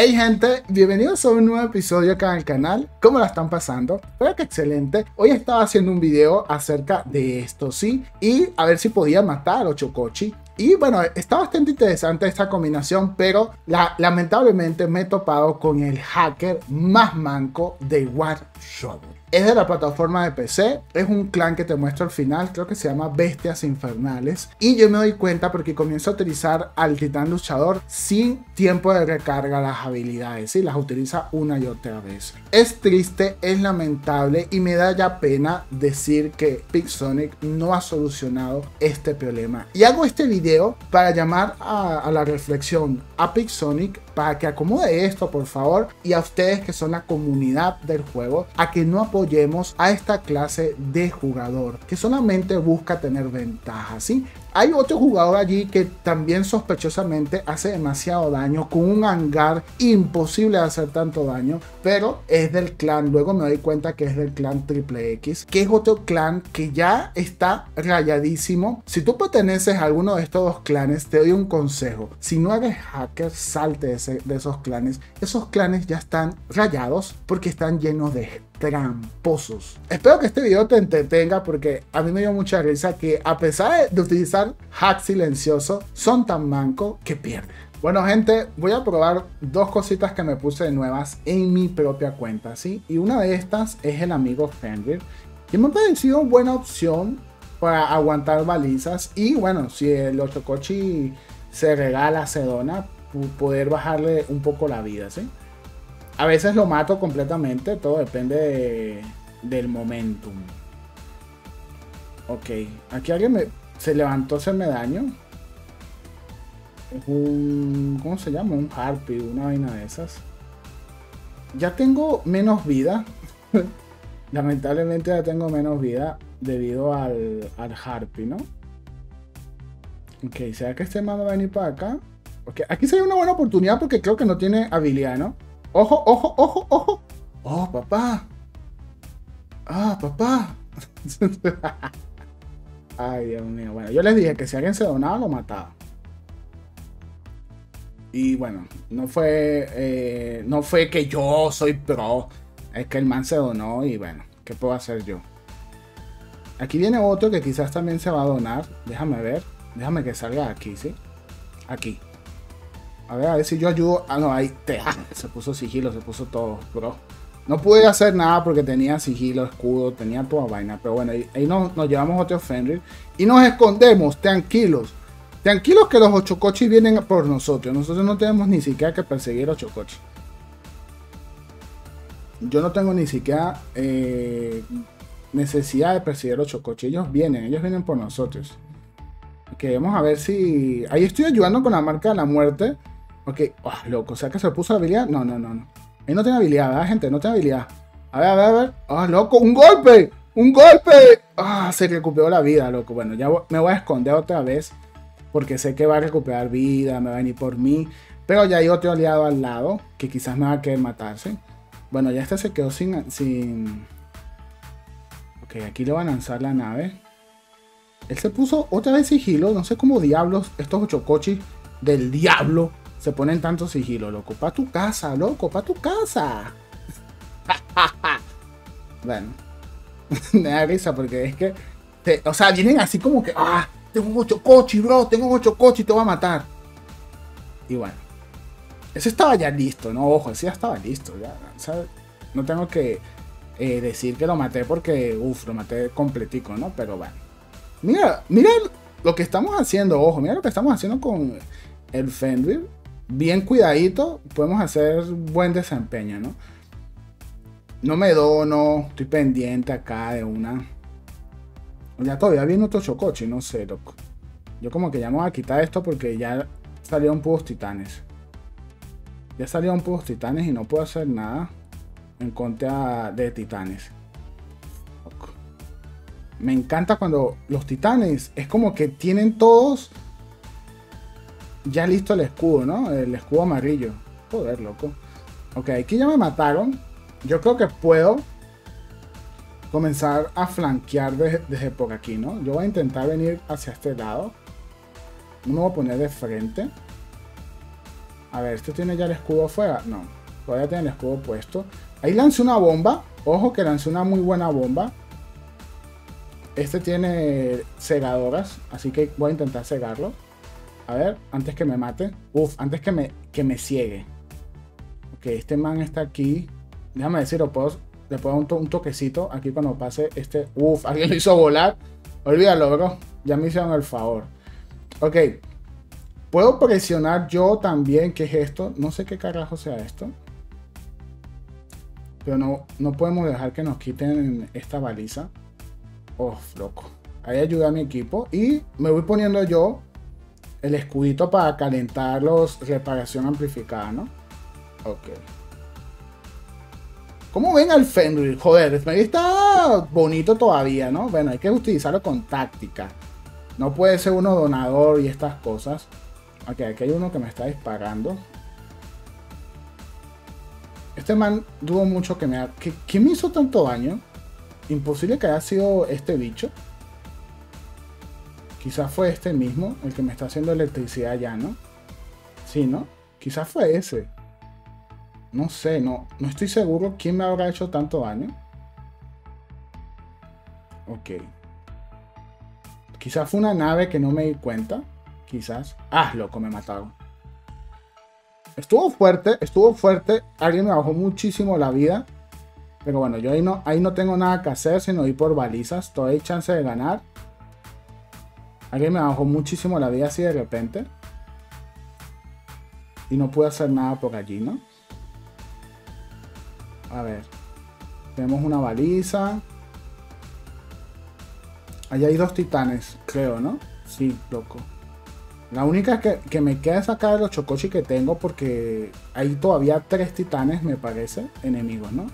Hey gente, bienvenidos a un nuevo episodio acá en el canal. ¿Cómo la están pasando? Espero que excelente. Hoy estaba haciendo un video acerca de esto, ¿sí? Y a ver si podía matar a Chocochi. Y bueno, está bastante interesante esta combinación, pero la, lamentablemente me he topado con el hacker más manco de War Shovel. Es de la plataforma de PC, es un clan que te muestro al final, creo que se llama Bestias Infernales. Y yo me doy cuenta porque comienzo a utilizar al titán luchador sin tiempo de recarga las habilidades, y las utiliza una y otra vez. Es triste, es lamentable y me da ya pena decir que Pixonic no ha solucionado este problema. Y hago este video para llamar a, a la reflexión a Pixonic para que acomode esto, por favor, y a ustedes que son la comunidad del juego, a que no apoyemos a esta clase de jugador que solamente busca tener ventaja, ¿sí? Hay otro jugador allí que también sospechosamente hace demasiado daño con un hangar imposible de hacer tanto daño, pero es del clan. Luego me doy cuenta que es del clan Triple X, que es otro clan que ya está rayadísimo. Si tú perteneces a alguno de estos dos clanes, te doy un consejo. Si no eres hacker, salte de, de esos clanes. Esos clanes ya están rayados porque están llenos de tramposos. Espero que este video te entretenga porque a mí me dio mucha risa que a pesar de utilizar hack silencioso, son tan manco que pierden. Bueno gente, voy a probar dos cositas que me puse de nuevas en mi propia cuenta, ¿sí? Y una de estas es el amigo Fenrir, que me ha parecido buena opción para aguantar balizas y bueno, si el Ochocochi se regala a Sedona, poder bajarle un poco la vida, ¿sí? A veces lo mato completamente, todo depende del momentum. Ok, aquí alguien me, se levantó a hacerme daño. un, ¿cómo se llama? Un harpy, una vaina de esas. Ya tengo menos vida. Lamentablemente ya tengo menos vida debido al, harpy, ¿no? Ok, ¿será que este man va a venir para acá? Ok, aquí sería una buena oportunidad porque creo que no tiene habilidad, ¿no? Ojo, ojo, ojo, ojo. Oh, papá. Ah, papá. Ay, Dios mío. Bueno, yo les dije que si alguien se donaba, lo mataba. Y bueno, no fue, eh, no fue que yo soy pro. Es que el man se donó y bueno, ¿qué puedo hacer yo? Aquí viene otro que quizás también se va a donar. Déjame ver. Déjame que salga aquí, ¿sí? Aquí. A ver, a ver si yo ayudo. Ah, no, ahí te. se puso sigilo, se puso todo, bro. No pude hacer nada porque tenía sigilo, escudo, tenía toda vaina. Pero bueno, ahí, nos, llevamos otro Fenrir. Y nos escondemos, tranquilos. Tranquilos que los ochocochis vienen por nosotros. Nosotros no tenemos ni siquiera que perseguir a ochocochis. Yo no tengo ni siquiera eh, necesidad de perseguir a ochocochis. Ellos vienen, ellos vienen por nosotros. Ok, vamos a ver si... Ahí estoy ayudando con la marca de la muerte. Ok, oh, loco, o sea que se puso la habilidad. No, no, no, no. Ahí no tiene habilidad, ¿verdad, gente? No tiene habilidad. A ver, a ver, a ver. Ah, loco, un golpe. Un golpe. Ah, se recuperó la vida, loco. Bueno, ya me voy a esconder otra vez. Porque sé que va a recuperar vida, me va a venir por mí. Pero ya hay otro aliado al lado que quizás me va a querer matarse. Bueno, ya este se quedó sin... sin... Ok, aquí le van a lanzar la nave. Él se puso otra vez sigilo. No sé cómo diablos estos ocho coches del diablo se ponen tanto sigilo, loco. Pa' tu casa, loco, pa' tu casa. bueno, me da risa porque es que, o sea, vienen así como que, ah, tengo ocho coches, bro, tengo ocho coches y te voy a matar. Y bueno, ese estaba ya listo, ¿no? Ojo, ese ya estaba listo, ya. No tengo que eh, decir que lo maté porque, uff, lo maté completico, ¿no? Pero bueno. Mira, mira lo que estamos haciendo, ojo, mira lo que estamos haciendo con el Fenrir bien cuidadito, podemos hacer buen desempeño, ¿no? No me dono, estoy pendiente acá de una. Ya todavía viene otro chocoche, no sé, loco. Yo como que ya me voy a quitar esto porque ya salieron puros titanes. Ya salieron puros titanes y no puedo hacer nada en contra de titanes. Me encanta cuando los titanes es como que tienen todos ya listo el escudo, ¿no? El escudo amarillo. Joder, loco. Ok, aquí ya me mataron. Yo creo que puedo comenzar a flanquear desde, por aquí, ¿no? Yo voy a intentar venir hacia este lado. No me voy a poner de frente. A ver, ¿este tiene ya el escudo afuera? No, todavía tiene el escudo puesto. Ahí lancé una bomba. Ojo que lancé una muy buena bomba. Este tiene cegadoras, así que voy a intentar cegarlo. A ver, antes que me mate. Uf, antes que me, que me ciegue. Ok, este man está aquí. Déjame decir, puedo, le puedo dar un, toquecito aquí cuando pase este. Uf, alguien lo hizo volar. Olvídalo, bro. Ya me hicieron el favor. Ok. Puedo presionar yo también. ¿Qué es esto? No sé qué carajo sea esto. Pero no, no podemos dejar que nos quiten esta baliza. Oh, loco. Ahí ayuda a mi equipo. Y me voy poniendo yo el escudito para calentar los reparación amplificada, ¿no? Ok. ¿Cómo ven al Fenrir? Joder, el Fenrir está bonito todavía, ¿no? Bueno, hay que utilizarlo con táctica. No puede ser uno donador y estas cosas. Ok, aquí hay uno que me está disparando. Este man dudo mucho que me ha... ¿Qué, me hizo tanto daño? Imposible que haya sido este bicho. Quizás fue este mismo, el que me está haciendo electricidad ya, ¿no? Sí, ¿no? Quizás fue ese. No sé, no, no estoy seguro quién me habrá hecho tanto daño. Ok. Quizás fue una nave que no me di cuenta. Quizás. Ah, loco, me mataron. Estuvo fuerte, estuvo fuerte. Alguien me bajó muchísimo la vida. Pero bueno, yo ahí no, ahí no tengo nada que hacer, sino ir por balizas. Todavía hay chance de ganar. Alguien me bajó muchísimo la vida así de repente. Y no pude hacer nada por allí, ¿no? A ver. Tenemos una baliza. Allá hay dos titanes, creo, ¿no? Sí, loco. La única que, que me queda es sacar los chocochi que tengo porque hay todavía tres titanes, me parece, enemigos, ¿no?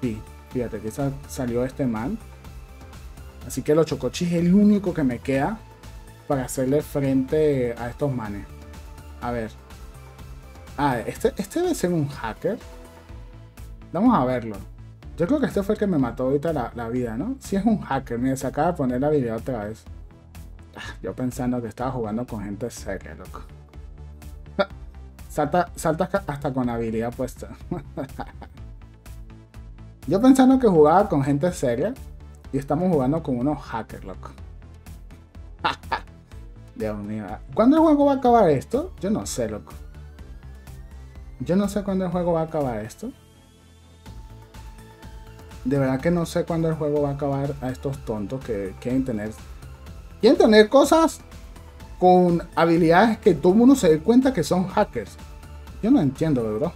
Sí, fíjate que salió este man. Así que los chocochi es el único que me queda para hacerle frente a estos manes. A ver. Ah, este, este debe ser un hacker. Vamos a verlo. Yo creo que este fue el que me mató ahorita la, vida, ¿no? Si es un hacker, mire, se acaba de poner la video otra vez. Ah, yo pensando que estaba jugando con gente seria, loco. Salta, salta hasta con habilidad puesta. yo pensando que jugaba con gente seria y estamos jugando con unos hackers, loco. Dios mío. ¿Cuándo el juego va a acabar esto? Yo no sé, loco. Yo no sé cuándo el juego va a acabar esto. De verdad que no sé cuándo el juego va a acabar a estos tontos que quieren tener. Quieren tener cosas con habilidades que todo el mundo se dé cuenta que son hackers. Yo no entiendo, ¿verdad?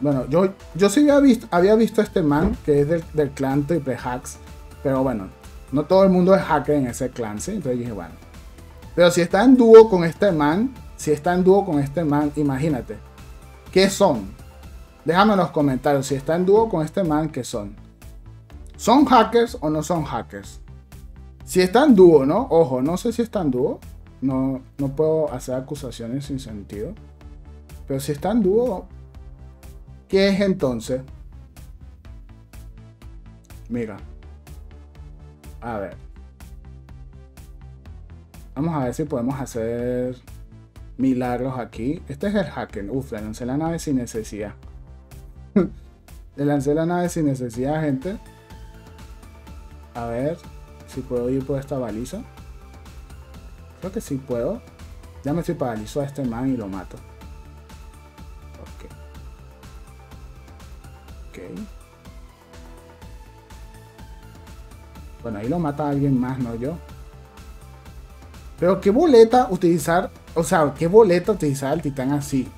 Bueno, yo, yo sí había visto, había visto este man que es del, del clan Triple Hacks. Pero bueno, no todo el mundo es hacker en ese clan, ¿sí? Entonces dije, bueno. Pero si está en dúo con este man, si está en dúo con este man, imagínate. ¿Qué son? Déjame en los comentarios si está en dúo con este man, ¿qué son? ¿Son hackers o no son hackers? Si está en dúo, ¿no? Ojo, no sé si está en dúo. No, no puedo hacer acusaciones sin sentido. Pero si está en dúo, ¿qué es entonces? Mira. A ver. Vamos a ver si podemos hacer milagros aquí. Este es el hacker. Uf, le lancé la nave sin necesidad. Le lancé la nave sin necesidad, gente. A ver si puedo ir por esta baliza. Creo que sí puedo. Ya me estoy paralizo a este man y lo mato. Ok. Ok. Bueno, ahí lo mata alguien más, no yo. Pero qué boleta utilizar, o sea, qué boleta utilizar el titán así.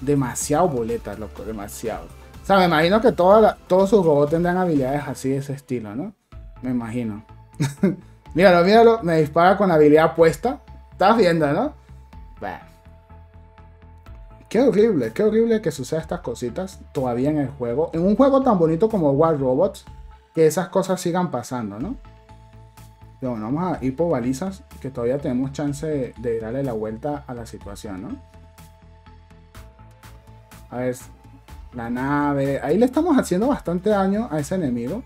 Demasiado boleta, loco, demasiado sea, me imagino que todos sus robots tendrán habilidades así de ese estilo, ¿no? Me imagino. míralo, míralo, me dispara con la habilidad puesta. Estás viendo, ¿no? Bah. Qué horrible, qué horrible que sucedan estas cositas todavía en el juego. En un juego tan bonito como War Robots, que esas cosas sigan pasando, ¿no? Bueno, vamos a ir por balizas, que todavía tenemos chance de, de darle la vuelta a la situación, ¿no? A ver, la nave. Ahí le estamos haciendo bastante daño a ese enemigo.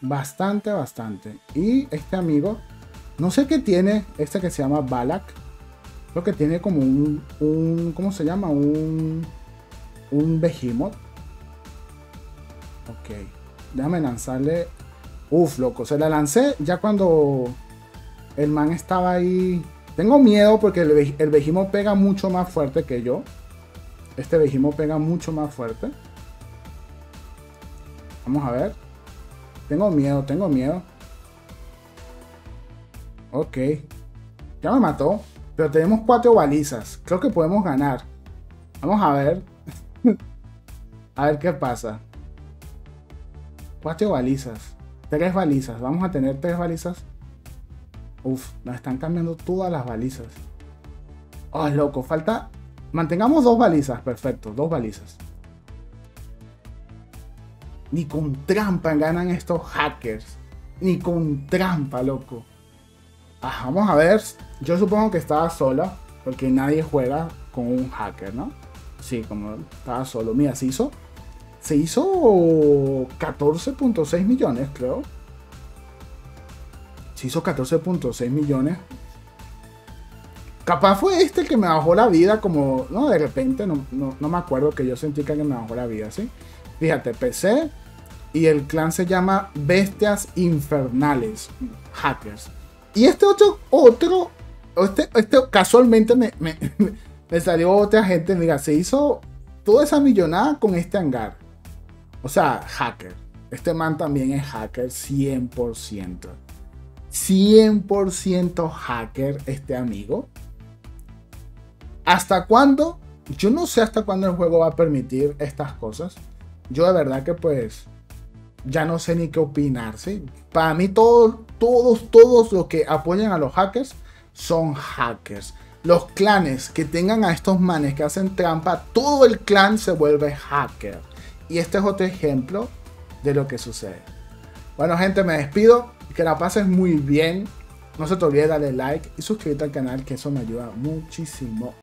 Bastante, bastante. Y este amigo, no sé qué tiene, este que se llama Balak. Creo que tiene como un, un ¿cómo se llama? Un, un behemoth. Ok. Déjame lanzarle. Uf, loco. Se la lancé ya cuando el man estaba ahí. Tengo miedo porque el, el pega mucho más fuerte que yo. Este Behemoth pega mucho más fuerte. Vamos a ver. Tengo miedo, tengo miedo. Ok. Ya me mató. Pero tenemos cuatro balizas. Creo que podemos ganar. Vamos a ver. a ver qué pasa. Cuatro balizas. Tres balizas. Vamos a tener tres balizas. Uf, nos están cambiando todas las balizas. Oh, loco. Falta... Mantengamos dos balizas. Perfecto. Dos balizas. Ni con trampa ganan estos hackers. Ni con trampa, loco. Vamos a ver. Yo supongo que estaba sola. Porque nadie juega con un hacker, ¿no? Sí, como estaba solo. Mira, se hizo. Se hizo 14.6 millones, creo. Se hizo 14.6 millones. Capaz fue este el que me bajó la vida, como, no, de repente, no, no, me acuerdo que yo sentí que me bajó la vida, ¿sí? Fíjate, PC y el clan se llama Bestias Infernales, Hackers. Y este otro, otro, este, este casualmente me, me, me salió otra gente, mira, se hizo toda esa millonada con este hangar. O sea, hacker. Este man también es hacker 100%. 100% hacker este amigo. ¿Hasta cuándo? Yo no sé hasta cuándo el juego va a permitir estas cosas. Yo de verdad que pues ya no sé ni qué opinar, Para mí todos, todos, todos los que apoyan a los hackers son hackers. Los clanes que tengan a estos manes que hacen trampa, todo el clan se vuelve hacker. Y este es otro ejemplo de lo que sucede. Bueno gente, me despido. Que la pases muy bien. No se te olvide darle like y suscribirte al canal que eso me ayuda muchísimo.